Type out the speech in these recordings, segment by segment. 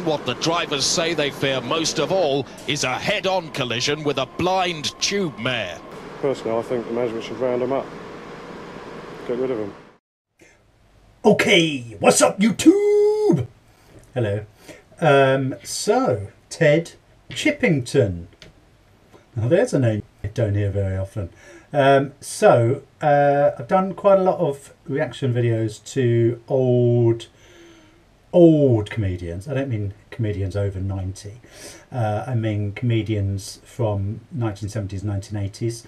then what the drivers say they fear most of all is a head-on collision with a blind tube mare. Personally, I think the management should round him up. Get rid of him. Okay, what's up, YouTube? Hello. Um, so, Ted Chippington. Now, there's a name I don't hear very often. Um, so, uh, I've done quite a lot of reaction videos to old, old comedians. I don't mean comedians over 90. Uh, I mean comedians from 1970s, 1980s.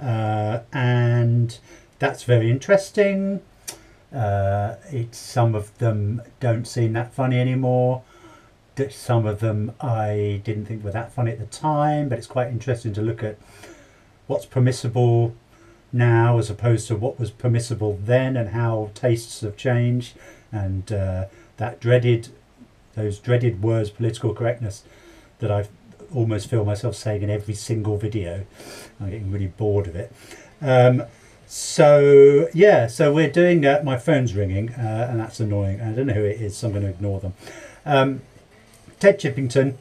Uh, and that's very interesting. Uh, some of them don't seem that funny anymore. Some of them I didn't think were that funny at the time, but it's quite interesting to look at what's permissible now as opposed to what was permissible then and how tastes have changed and uh, that dreaded those dreaded words political correctness that I almost feel myself saying in every single video. I'm getting really bored of it. Um, so yeah, so we're doing uh, my phone's ringing uh, and that's annoying. I don't know who it is, so I'm going to ignore them. Um, Ted Chippington,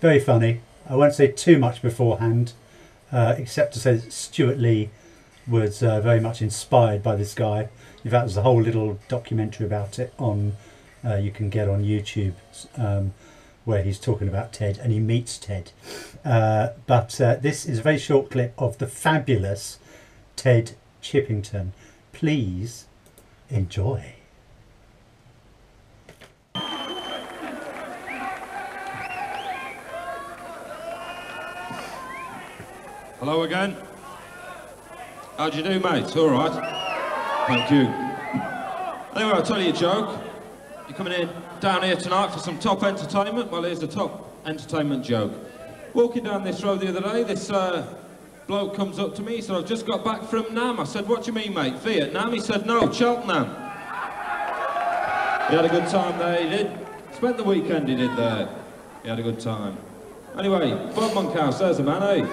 very funny. I won't say too much beforehand, uh, except to say that Stewart Lee was uh, very much inspired by this guy. In fact, there's a whole little documentary about it on uh, you can get on YouTube um, where he's talking about Ted and he meets Ted. Uh, but uh, this is a very short clip of the fabulous Ted Chippington. Please enjoy. Hello again. How'd you do, mate? All right. Thank you. Anyway, I'll tell you a joke. You're coming in down here tonight for some top entertainment? Well, here's the top entertainment joke. Walking down this road the other day, this uh, bloke comes up to me, he said, I've just got back from Nam. I said, what do you mean, mate? Vietnam? He said, no, Cheltenham. He had a good time there, he did. Spent the weekend he did there. He had a good time. Anyway, Bob Monkhouse, there's a man, eh?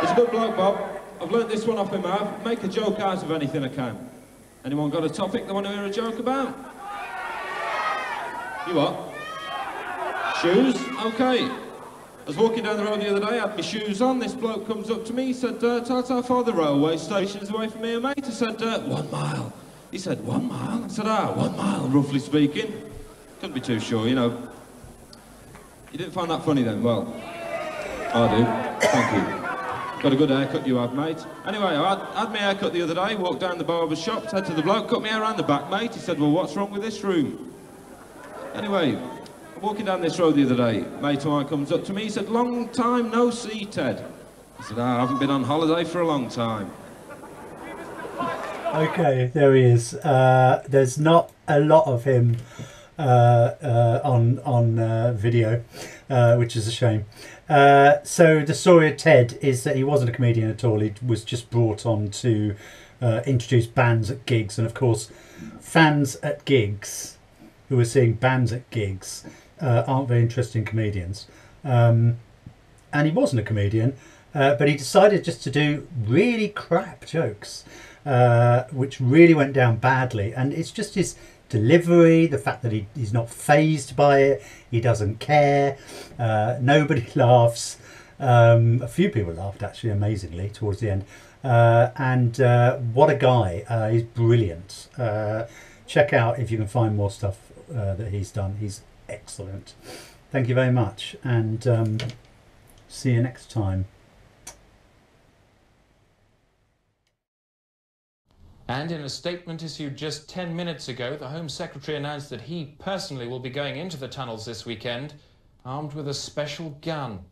He's a good bloke, Bob. I've learnt this one off him, I've make a joke out of anything I can. Anyone got a topic they want to hear a joke about? You what? Shoes? Okay. I was walking down the road the other day, I had my shoes on, this bloke comes up to me, he said, uh, tell how far the railway station's away from here, mate. I said, uh, one mile. He said, one mile? I said, ah, one mile, roughly speaking. Couldn't be too sure, you know. You didn't find that funny then? Well, I do. Thank you. Got a good haircut you have, mate. Anyway, I had, had my haircut the other day, walked down the barber's shop, said to the bloke, cut me hair around the back, mate. He said, well, what's wrong with this room? Anyway, walking down this road the other day, mate of mine comes up to me, he said, long time no see, Ted. I said, oh, I haven't been on holiday for a long time. Okay, there he is. Uh, there's not a lot of him on on uh, video, uh, which is a shame. Uh, so the story of Ted is that he wasn't a comedian at all. He was just brought on to introduce bands at gigs, and of course, fans at gigs who are seeing bands at gigs aren't very interesting comedians. Um, and he wasn't a comedian, but he decided just to do really crap jokes. Uh, which really went down badly. And it's just his delivery, the fact that he, he's not fazed by it, he doesn't care, uh, nobody laughs. Um, a few people laughed actually, amazingly, towards the end. Uh, and uh, what a guy! Uh, he's brilliant. check out if you can find more stuff that he's done. He's excellent. Thank you very much, and um, see you next time. And in a statement issued just 10 minutes ago, the Home Secretary announced that he personally will be going into the tunnels this weekend armed with a special gun.